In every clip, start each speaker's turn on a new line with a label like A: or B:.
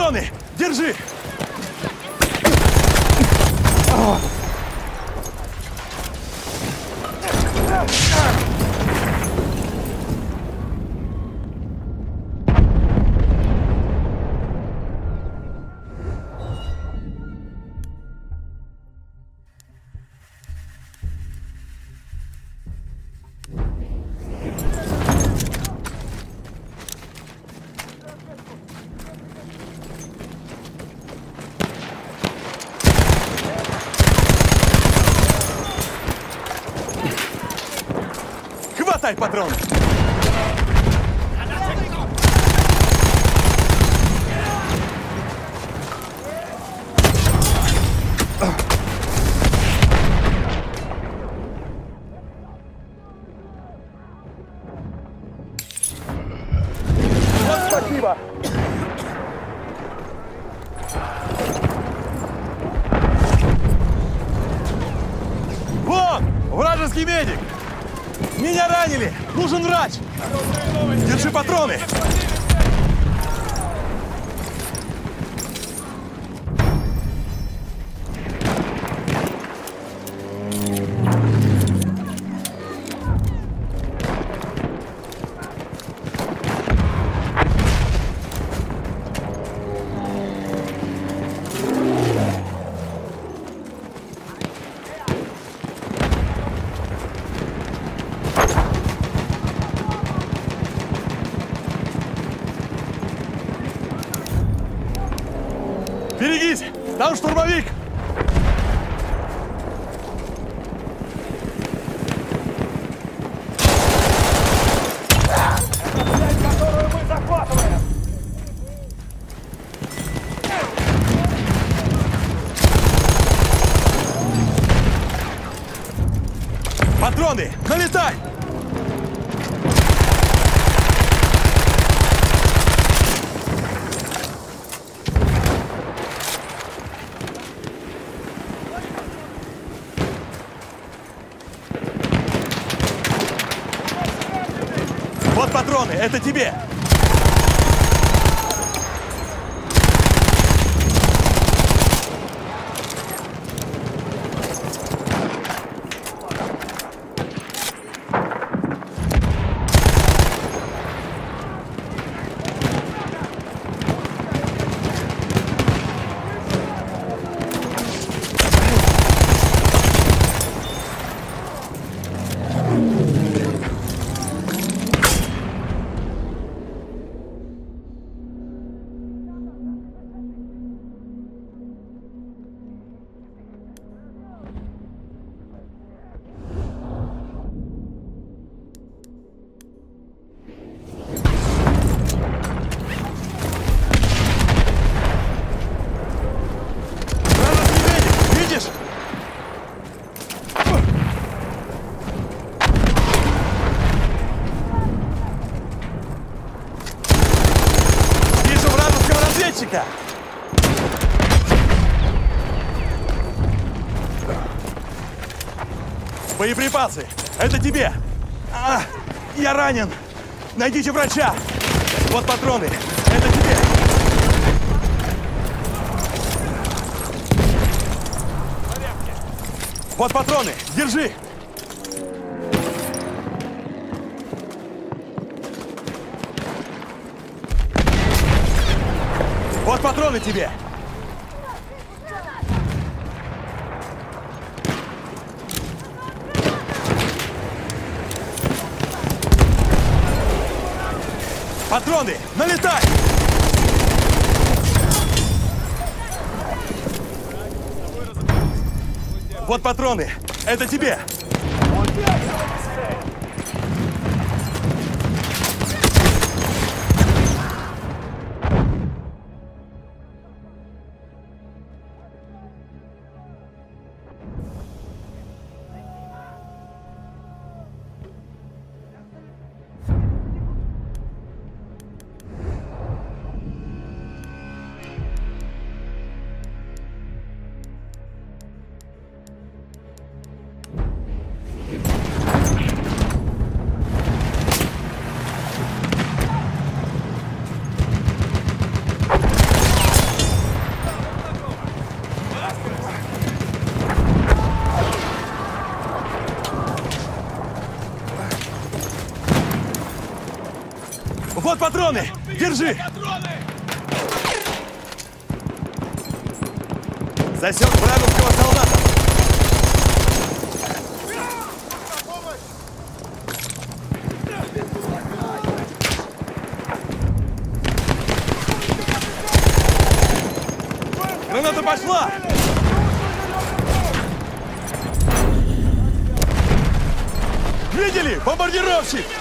A: Патроны! Держи! Хватай патрон! Берегись! Там штурмовик!
B: Которую мы захватываем!
A: Патроны! Налетай! Вот патроны, это тебе! Боеприпасы! Это тебе! А, я ранен! Найдите врача! Вот патроны! Это тебе! Вот патроны! Держи! Вот патроны тебе! Патроны! Налетай! Вот патроны! Это тебе! патроны! Держи! Засек вражеского солдата! Граната пошла! Видели? Бомбардировщик!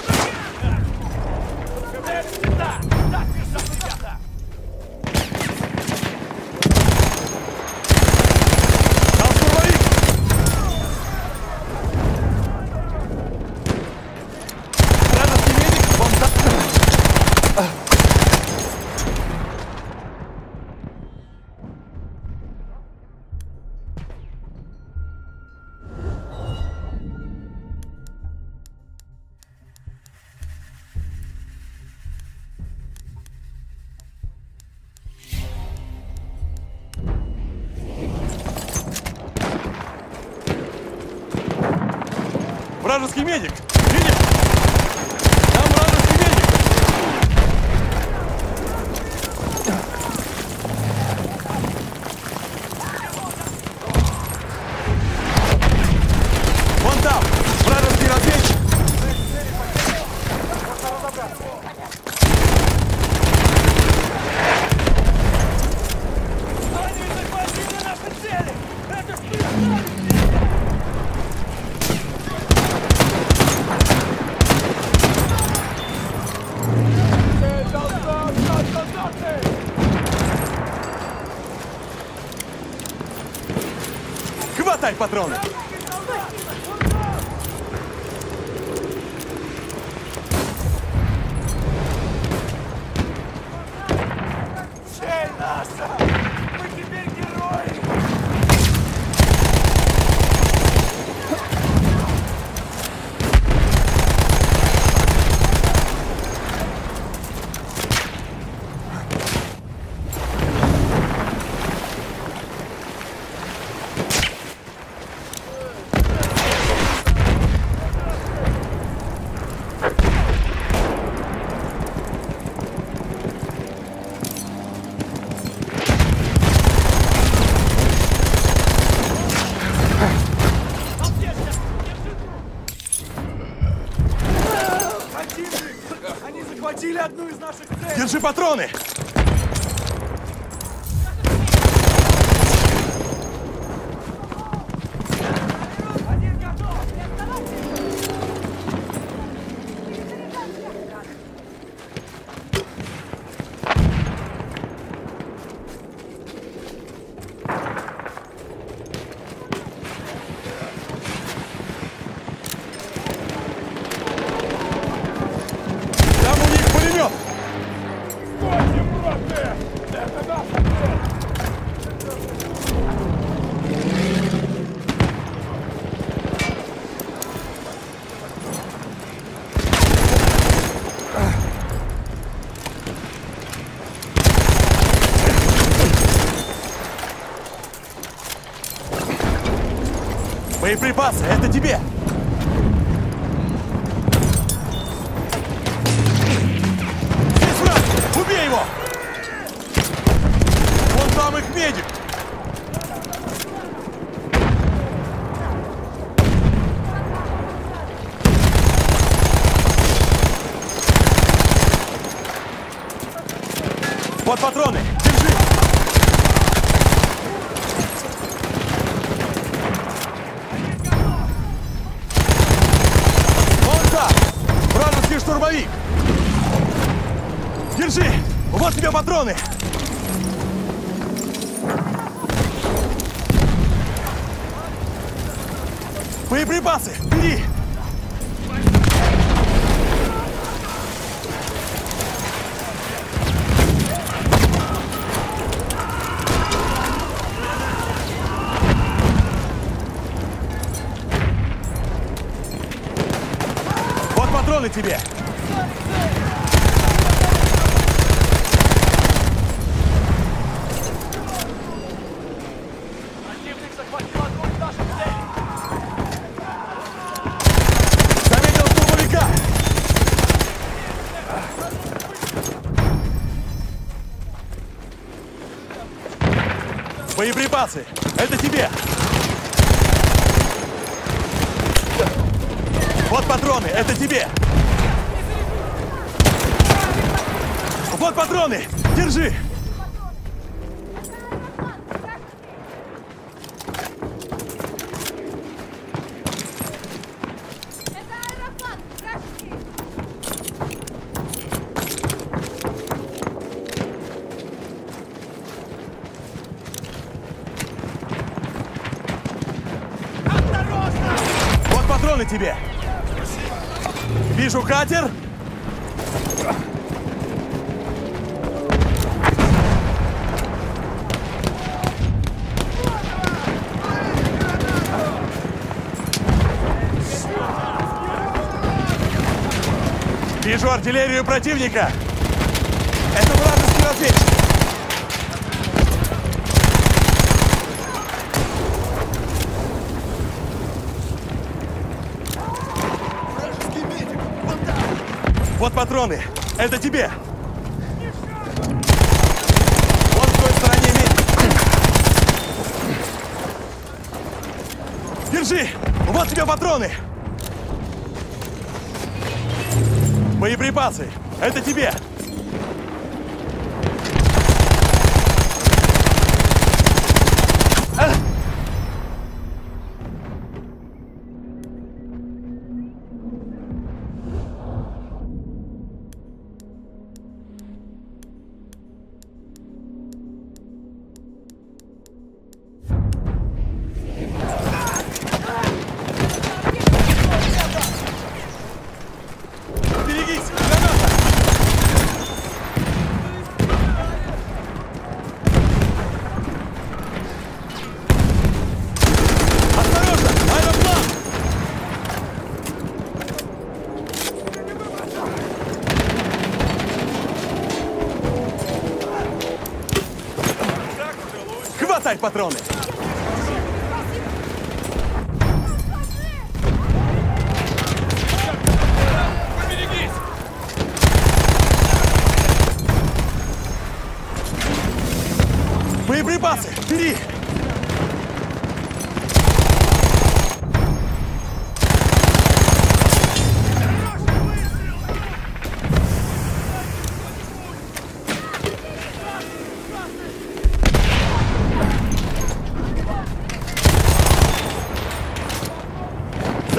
A: вражеский медик. patrone. патроны! Боеприпасы, это тебе! Держи! Вот тебе патроны! Боеприпасы! Бери! Вот патроны тебе! Боеприпасы! Это тебе! Вот патроны! Это тебе! Вот патроны! Держи!
C: Это аэроплан! Красный!
A: Вот патроны тебе! Вижу катер! Вижу артиллерию противника! Это вражеский разведчик! Вот патроны! Это тебе! Вот в той стороне медик! Держи! Вот тебе патроны! Боеприпасы! Это тебе!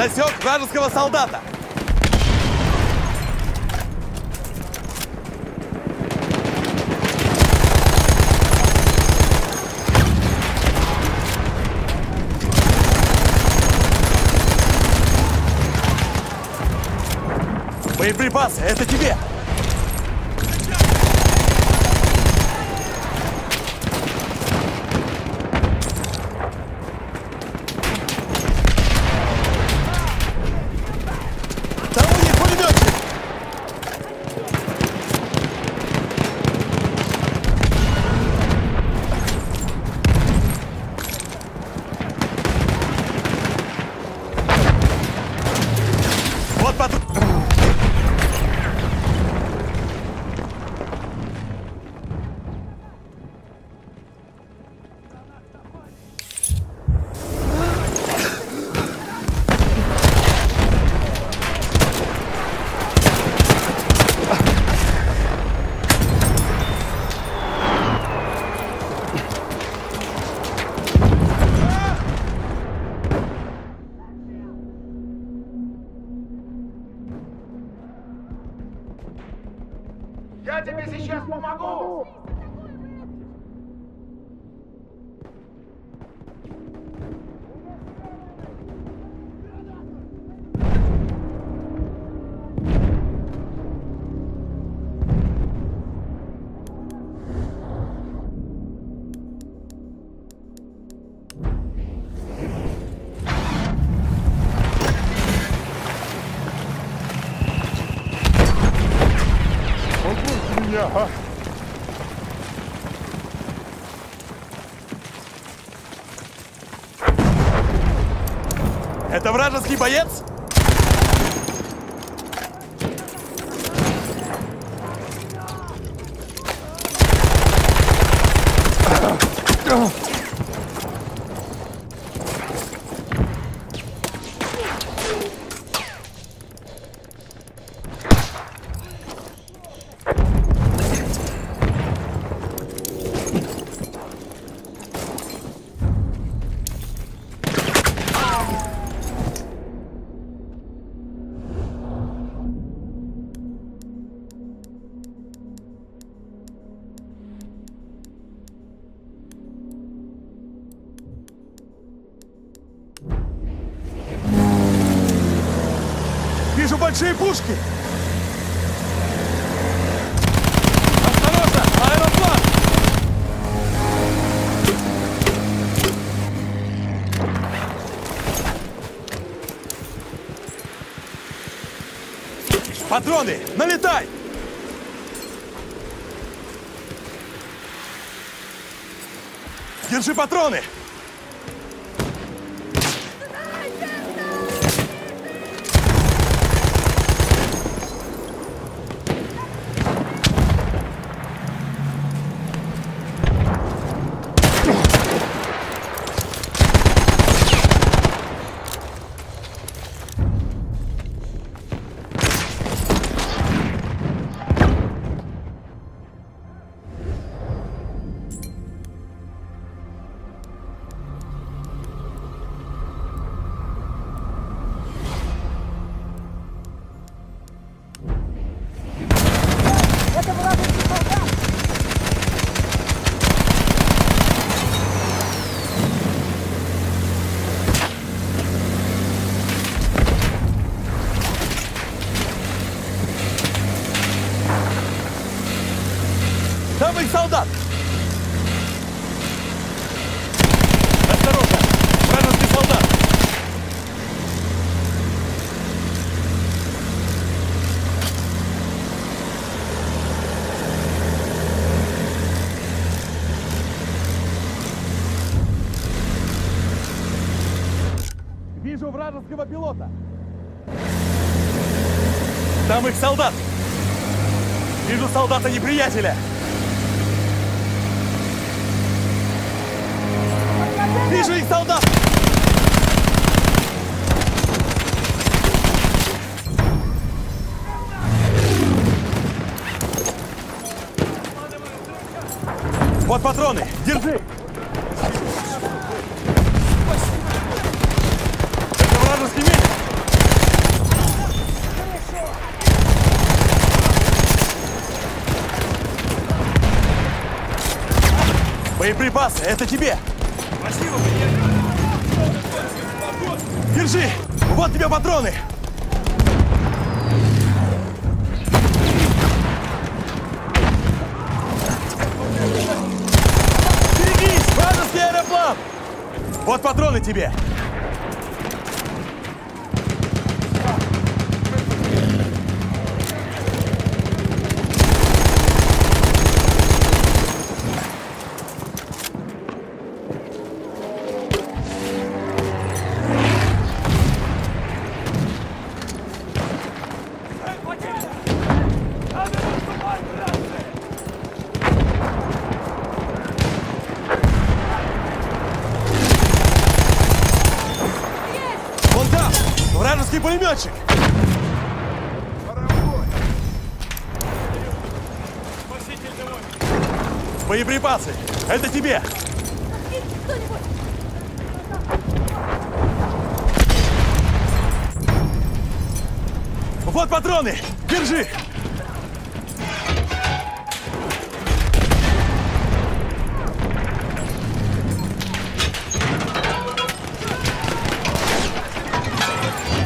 A: Засек вражеского солдата! Боеприпасы, это тебе!
D: Меня, а?
A: Это вражеский боец? Вижу большие пушки! Осторожно! Аэроплан! Патроны! Налетай! Держи патроны! Вижу вражеского пилота! Там их солдат! Вижу солдата неприятеля! Вижу их солдат! Вот патроны! Держи! Это вражеский меч! Боеприпасы, это тебе!
B: Спасибо, приятель.
A: Держи! Вот тебе патроны! Берегись! Вражеский аэроплан! Вот патроны тебе! Боеприпасы! Это тебе! Вот патроны! Держи!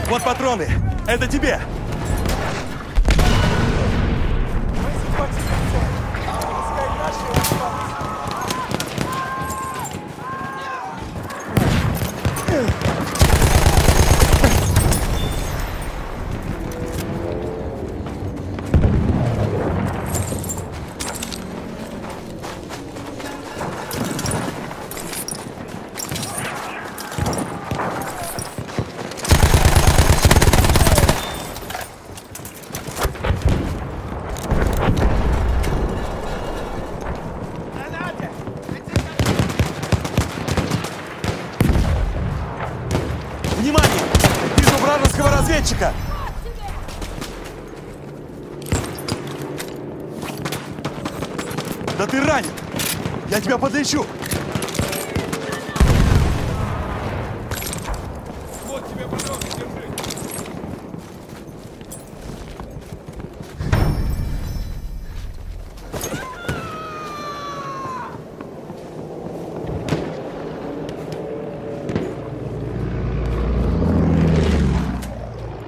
A: Вот патроны! Это тебе! Внимание! Вижу вражеского разведчика! Да ты ранен! Я тебя подлечу!
B: Вот тебе, пожалуйста, держи.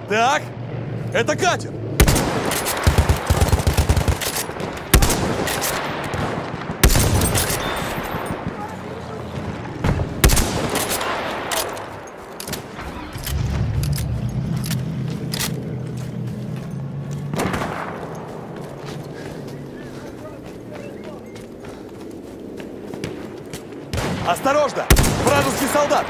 A: Так, Это катер! Осторожно! Вражеский солдат!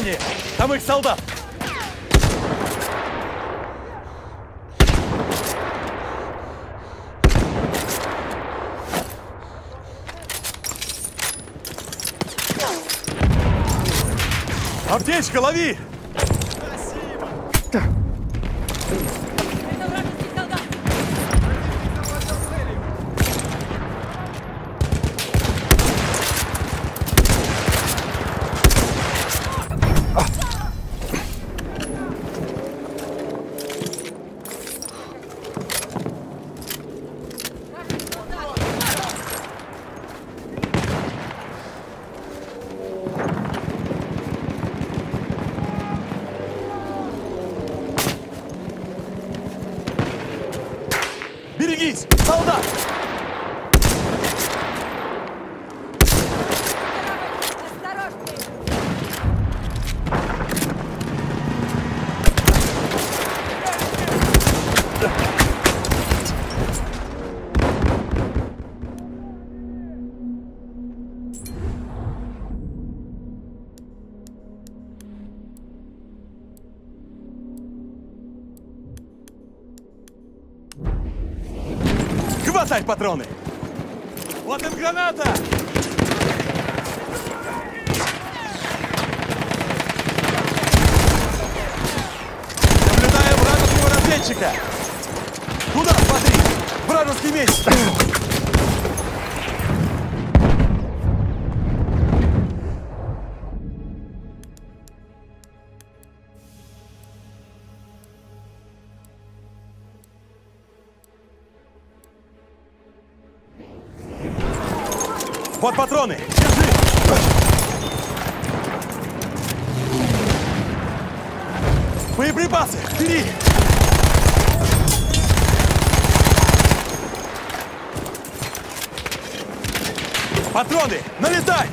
A: Внимание! Там их солдат! Аптечка, лови! Патроны! Вот им граната! Наблюдаю вражеского разведчика! Туда, смотри! Вражеский меч! Вот патроны! Держи! Боеприпасы! Бери! Патроны! Налетай!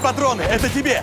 A: Патроны! Это тебе!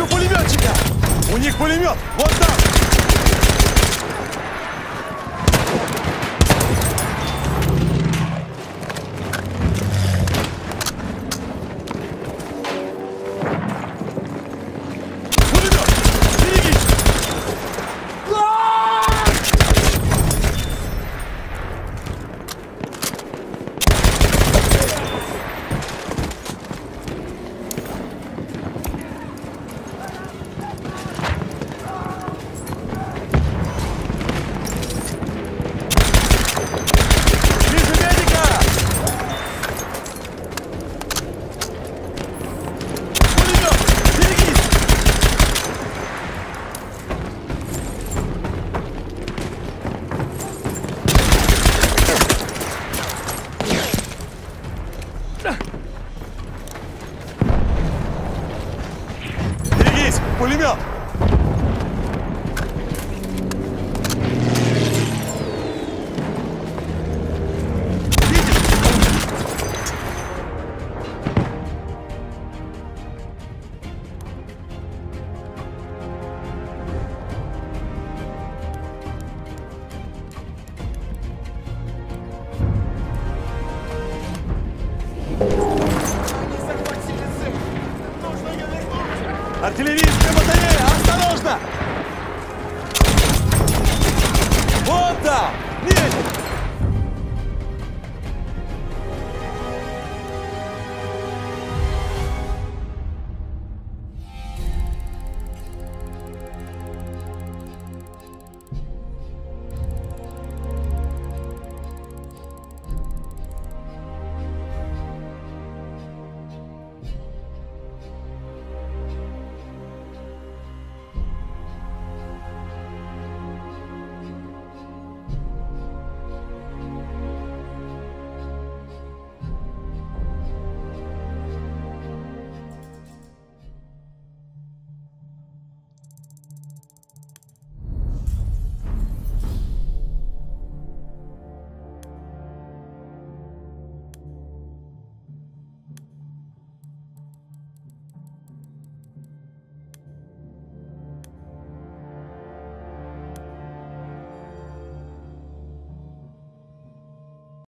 A: Вижу пулеметчика! У них пулемет! Вот там!